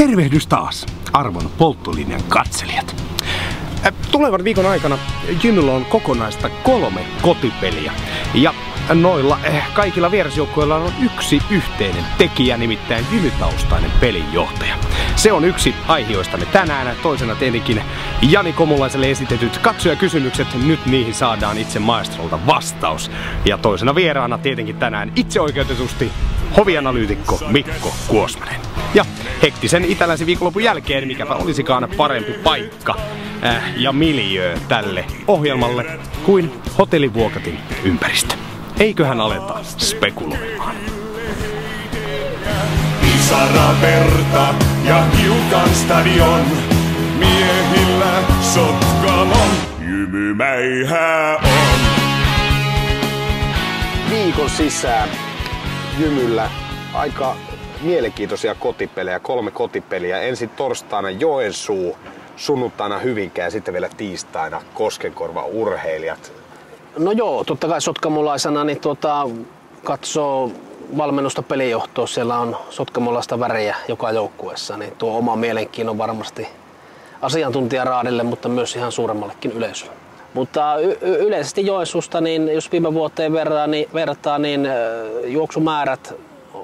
Tervehdys taas, arvon polttolinjan katselijat. Tulevan viikon aikana Jymyllä on kokonaista kolme kotipeliä. Ja noilla eh, kaikilla vierasjoukkueilla on yksi yhteinen tekijä, nimittäin jymytaustainen pelinjohtaja. Se on yksi aihioistamme tänään, toisena tietenkin Jani Komulaiselle esitetyt katsojakysymykset, nyt niihin saadaan itse maestrolta vastaus. Ja toisena vieraana tietenkin tänään itse oikeutetusti hovianalyytikko Mikko Kuosmanen. Ja hektisen itäläisen viikonlopun jälkeen, mikäpä olisikaan parempi paikka äh, ja miljö tälle ohjelmalle kuin hotellivuokatin ympäristö. Eiköhän aleta spekuloimaan. Pisara verta ja hiukan stadion. Miehillä sotkamon jymymäihää on. viikon sisään Jymyllä aika mielenkiintoisia kotipelejä, kolme kotipeliä. Ensin torstaina Joensuu, sunnuntaina Hyvinkää ja sitten vielä tiistaina Koskenkorva urheilijat. No joo, totta kai sotkamolaisena niin tuota, katsoo valmennusta pelijohtoa. Siellä on sotkamolaista väriä joka joukkueessa, niin tuo oma mielenkiinnon varmasti asiantuntijaraadille, mutta myös ihan suuremmallekin yleisölle. Mutta y- yleisesti Joensuusta, niin jos viime vuoteen verraa, niin, vertaa, niin juoksumäärät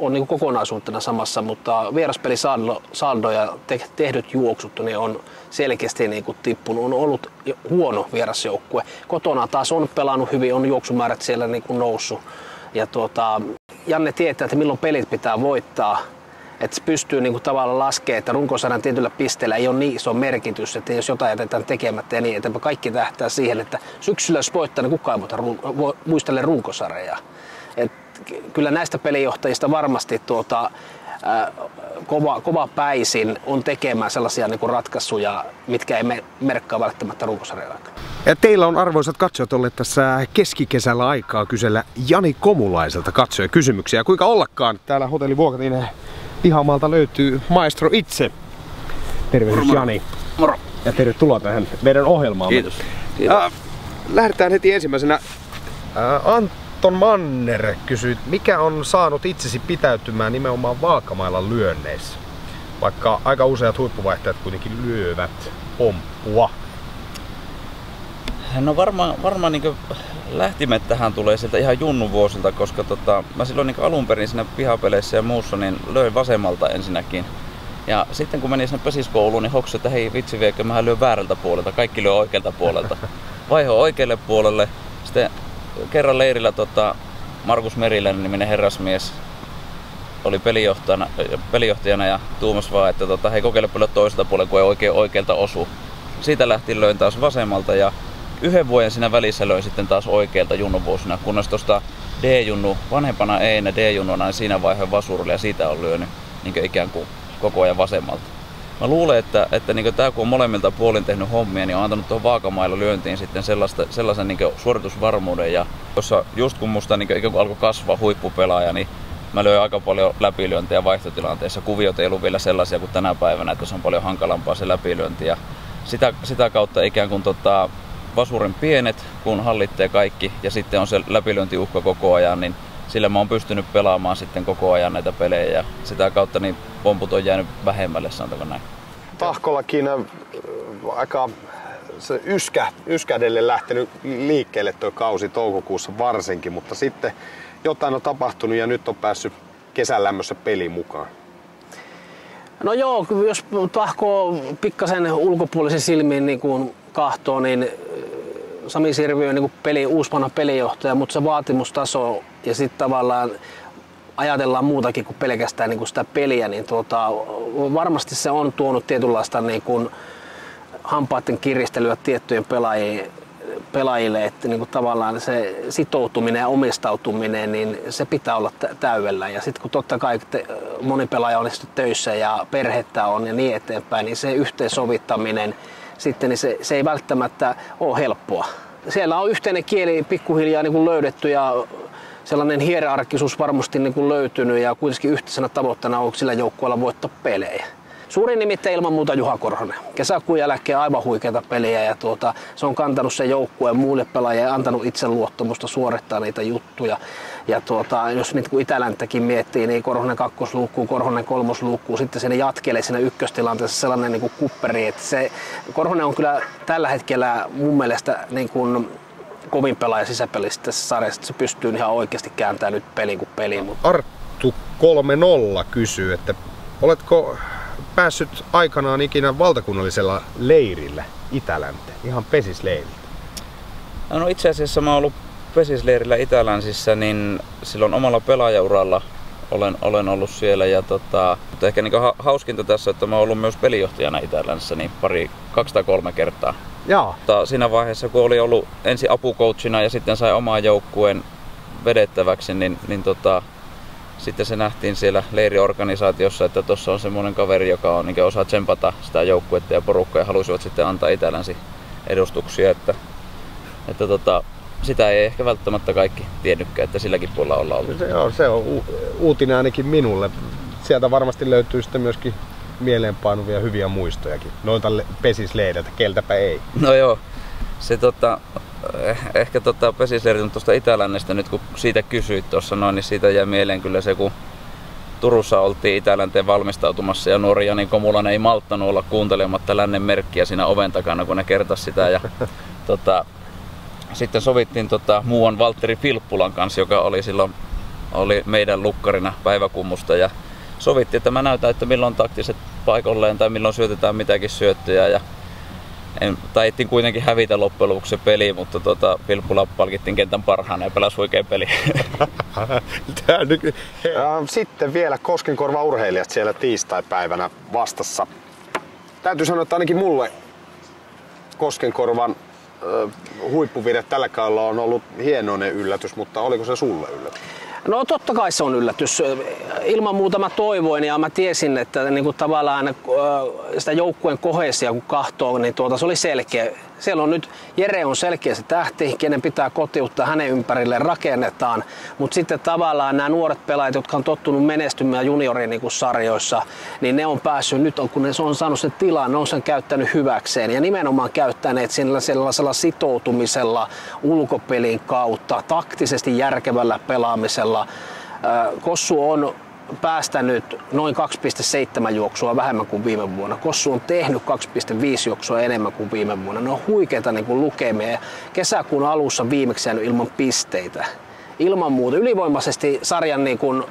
on niin kokonaisuutena samassa, mutta vieraspelisaldo saldo ja te- tehdyt juoksut niin on selkeästi niin kuin tippunut. On ollut huono vierasjoukkue. Kotona taas on pelannut hyvin, on juoksumäärät siellä niin kuin noussut. Ja tuota, Janne tietää, että milloin pelit pitää voittaa. Että se pystyy niin kuin tavallaan laskemaan, että runkosarjan tietyllä pisteellä ei ole niin iso merkitys, että jos jotain jätetään tekemättä ja niin eteenpäin. Kaikki tähtää siihen, että syksyllä jos voittaa, niin kukaan ei muistele runkosarjaa. Kyllä näistä pelijohtajista varmasti tuota, kova, kova päisin on tekemään sellaisia niin kuin ratkaisuja, mitkä ei me merkkaa välttämättä runkosarjan aikana. Ja teillä on arvoisat katsojat olleet tässä keskikesällä aikaa kysellä Jani Komulaiselta katsoja kysymyksiä. Kuinka ollakaan täällä hotelli Vuokatin pihamaalta löytyy maestro itse. Tervehdys Jani. Moro. Ja tervetuloa tähän meidän ohjelmaamme. Kiitos. Kiitos. Äh, lähdetään heti ensimmäisenä. Äh, Anton Manner kysyi, mikä on saanut itsesi pitäytymään nimenomaan vaakamailan lyönneissä? Vaikka aika useat huippuvaihtajat kuitenkin lyövät pomppua. No varmaan varmaan niin lähtimet tähän tulee sieltä ihan junnu vuosilta, koska tota, mä silloin niin alun perin siinä pihapeleissä ja muussa niin löin vasemmalta ensinnäkin. Ja sitten kun menin sinne pesiskouluun, niin hoksin, että hei vitsi viekö, mä lyön väärältä puolelta, kaikki lyö oikealta puolelta. Vaiho oikealle puolelle. Sitten kerran leirillä tota, Markus Meriläinen niminen herrasmies oli pelijohtajana, pelijohtajana ja tuumas vaan, että tota, hei lyö toiselta puolelta, kun ei oikein oikealta osu. Siitä lähtien löin taas vasemmalta ja yhden vuoden siinä välissä löin sitten taas oikealta junnuvuosina, kunnes tuosta D-junnu, vanhempana einä D-junnuna, niin siinä vaiheessa vasurilla ja siitä on lyönyt niin ikään kuin koko ajan vasemmalta. Mä luulen, että, että niin tämä kun on molemmilta puolin tehnyt hommia, niin on antanut tuohon vaakamailla lyöntiin sitten sellaista, sellaisen niin suoritusvarmuuden. Ja tuossa just kun musta niin ikään kuin alkoi kasvaa huippupelaaja, niin mä löin aika paljon läpilyöntejä vaihtotilanteessa. Kuviot ei ollut vielä sellaisia kuin tänä päivänä, että se on paljon hankalampaa se läpilyönti. Ja sitä, sitä kautta ikään kuin tota, vasurin pienet, kun hallitsee kaikki ja sitten on se läpilyöntiuhka koko ajan, niin sillä mä oon pystynyt pelaamaan sitten koko ajan näitä pelejä ja sitä kautta niin pomput on jäänyt vähemmälle, sanotaanko näin. Tahkollakin äh, aika se yskä, yskädelle lähtenyt liikkeelle tuo kausi toukokuussa varsinkin, mutta sitten jotain on tapahtunut ja nyt on päässyt kesän lämmössä peliin mukaan. No joo, jos tahkoo pikkasen ulkopuolisen silmiin niin kuin kahtoo, niin Sami Sirvi on niin peli, uuspanna pelijohtaja, mutta se vaatimustaso ja sitten tavallaan ajatellaan muutakin kuin pelkästään niin kuin sitä peliä, niin tuota, varmasti se on tuonut tietynlaista niin kuin hampaiden kiristelyä tiettyjen pelaajien, pelaajille, että niin kuin tavallaan se sitoutuminen ja omistautuminen, niin se pitää olla tä- täydellä. Ja sitten kun totta kai te, moni pelaaja on töissä ja perhettä on ja niin eteenpäin, niin se yhteensovittaminen sitten niin se, se ei välttämättä ole helppoa. Siellä on yhteinen kieli pikkuhiljaa niin kuin löydetty ja sellainen hierarkisuus varmasti niin kuin löytynyt ja kuitenkin yhteisenä tavoitteena on sillä joukkueella voittaa pelejä. Suurin nimittäin ilman muuta Juha Korhonen. Kesäkuun jälkeen aivan huikeita peliä ja tuota, se on kantanut sen joukkueen muille pelaajille ja antanut itseluottamusta suorittaa niitä juttuja. Ja tuota, jos nyt kun Itäläntäkin miettii, niin Korhonen kakkosluukkuu, Korhonen kolmosluukkuu, sitten sinne jatkelee siinä ykköstilanteessa sellainen niin kuin kupperi, että se, Korhonen on kyllä tällä hetkellä mun mielestä niin kuin kovin pelaaja sisäpelissä tässä sarjassa, se pystyy ihan oikeasti kääntämään nyt pelin kuin peli. Mutta... Arttu 3-0 kysyy, että oletko päässyt aikanaan ikinä valtakunnallisella leirillä Itälänteen, ihan pesisleirillä? No itse asiassa mä oon ollut pesisleirillä Itälänsissä, niin silloin omalla pelaajauralla olen, olen ollut siellä. Ja tota, mutta ehkä niin hauskinta tässä, että mä oon ollut myös pelijohtajana Itälänsissä niin pari, kaksi tai kolme kertaa. Joo. Mutta siinä vaiheessa, kun oli ollut ensin apukoutsina ja sitten sai omaa joukkueen vedettäväksi, niin, niin tota, sitten se nähtiin siellä leiriorganisaatiossa, että tuossa on semmoinen kaveri, joka on, niin osaa tsempata sitä joukkuetta ja porukkaa ja halusivat sitten antaa itälänsi edustuksia. Että, että tota, sitä ei ehkä välttämättä kaikki tiennytkään, että silläkin puolella ollaan ollut. Se on, se on u- uutinen ainakin minulle. Sieltä varmasti löytyy sitten myöskin mieleenpainuvia hyviä muistojakin. Noita pesisleideltä, keltäpä ei. No joo, se tota, eh, ehkä tota pesisleiriltä tuosta Itälännestä nyt kun siitä kysyit tuossa noin, niin siitä jää mieleen kyllä se, kun Turussa oltiin Itälänteen valmistautumassa ja nuori Jani Komulainen ei malttanut olla kuuntelematta lännen merkkiä siinä oven takana, kun ne kertasi sitä. Ja, tota, sitten sovittiin tota, muuan Valtteri Filppulan kanssa, joka oli silloin oli meidän lukkarina päiväkummusta ja sovittiin, että mä näytän, että milloin taktiset paikolleen tai milloin syötetään mitäkin syöttöjä ja en, taittiin kuitenkin hävitä loppujen lopuksi se peli, mutta tota, Filppula palkittiin kentän parhaana ja pelasi huikea peli. Sitten vielä Koskenkorva urheilijat siellä tiistai-päivänä vastassa. Täytyy sanoa, että ainakin mulle Koskenkorvan huippuvide tällä kaudella on ollut hienoinen yllätys, mutta oliko se sulle yllätys? No totta kai se on yllätys. Ilman muuta mä toivoin ja mä tiesin, että niin kuin tavallaan sitä joukkueen kohesia kun kahtoo, niin tuota, se oli selkeä siellä on nyt, Jere on selkeä se tähti, kenen pitää kotiuttaa, hänen ympärilleen rakennetaan. Mutta sitten tavallaan nämä nuoret pelaajat, jotka on tottunut menestymään juniorin niin sarjoissa, niin ne on päässyt nyt, kun ne on saanut sen tilan, ne on sen käyttänyt hyväkseen. Ja nimenomaan käyttäneet sillä sellaisella sitoutumisella ulkopelin kautta, taktisesti järkevällä pelaamisella. Kossu on päästänyt noin 2,7 juoksua vähemmän kuin viime vuonna. Kossu on tehnyt 2,5 juoksua enemmän kuin viime vuonna. Ne on huikeita niin kuin lukemia. Kesäkuun alussa viimeksi jäänyt ilman pisteitä. Ilman muuta ylivoimaisesti sarjan niin kuin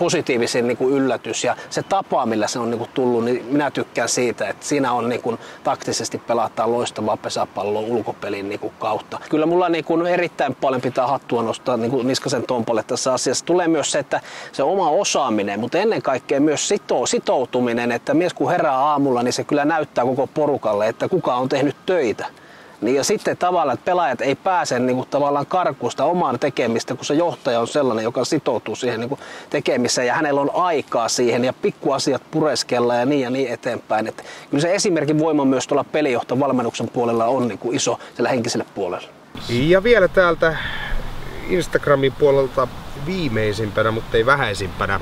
positiivisin niin kuin yllätys ja se tapa, millä se on niin kuin tullut, niin minä tykkään siitä, että siinä on niin kuin, taktisesti pelataan loistavaa pesäpalloa ulkopelin niin kuin, kautta. Kyllä mulla niin kuin, erittäin paljon pitää hattua nostaa niin kuin Niskasen Tompolle tässä asiassa. Tulee myös se, että se oma osaaminen, mutta ennen kaikkea myös sito, sitoutuminen, että mies kun herää aamulla, niin se kyllä näyttää koko porukalle, että kuka on tehnyt töitä. Niin ja sitten tavallaan, että pelaajat ei pääse niin kuin, tavallaan karkusta omaan tekemistä, kun se johtaja on sellainen, joka sitoutuu siihen niin kuin, tekemiseen ja hänellä on aikaa siihen ja pikkuasiat pureskella ja niin ja niin eteenpäin. Että kyllä se esimerkin voima myös tuolla pelijohtovalmennuksen puolella on niin kuin iso sillä henkisellä puolella. Ja vielä täältä Instagramin puolelta viimeisimpänä, mutta ei vähäisimpänä.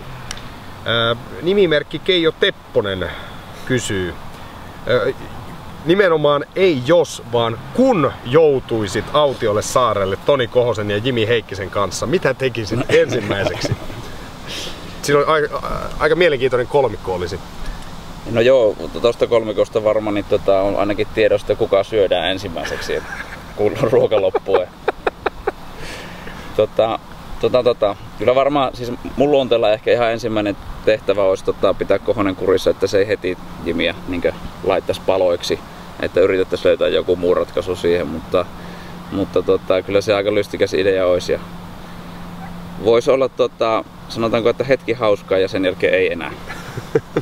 nimimerkki Keijo Tepponen kysyy nimenomaan ei jos, vaan kun joutuisit autiolle saarelle Toni Kohosen ja Jimi Heikkisen kanssa, mitä tekisit ensimmäiseksi? Siinä on aika, aika mielenkiintoinen kolmikko olisi. No joo, tuosta kolmikosta varmaan niin tota, on ainakin tiedosta, kuka syödään ensimmäiseksi, kun ruoka loppuu. tota, tota, tota, kyllä varmaan, siis mun luonteella ehkä ihan ensimmäinen tehtävä olisi tota, pitää Kohonen kurissa, että se ei heti Jimiä niin laittaisi paloiksi että yritettäisiin löytää joku muu ratkaisu siihen, mutta, mutta tota, kyllä se aika lystikäs idea olisi. Ja voisi olla, tota, sanotaanko, että hetki hauskaa ja sen jälkeen ei enää.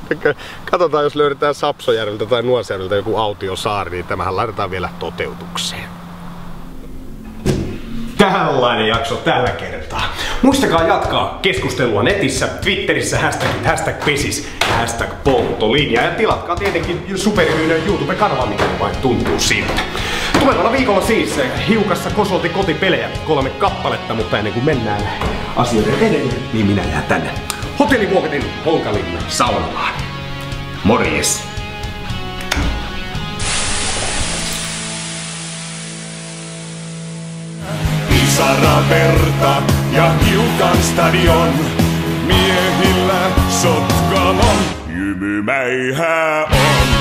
Katsotaan, jos löydetään Sapsojärveltä tai Nuosjärveltä joku autiosaari, niin tämähän laitetaan vielä toteutukseen. Tällainen jakso tällä kertaa. Muistakaa jatkaa keskustelua netissä, Twitterissä, hashtag, hashtag pesis ja hashtag polttolinja. Ja tilatkaa tietenkin Superhyynön YouTube-kanava, mikä vain tuntuu siltä. Tulevalla viikolla siis hiukassa kosolti kotipelejä, kolme kappaletta, mutta ennen kuin mennään asioiden edelle, niin minä jään tänne Hotellivuoketin Honkalinna saunomaan. Morjes! Pisara verta ja hiukan stadion. Miehillä Sotkamon jymymäihää on.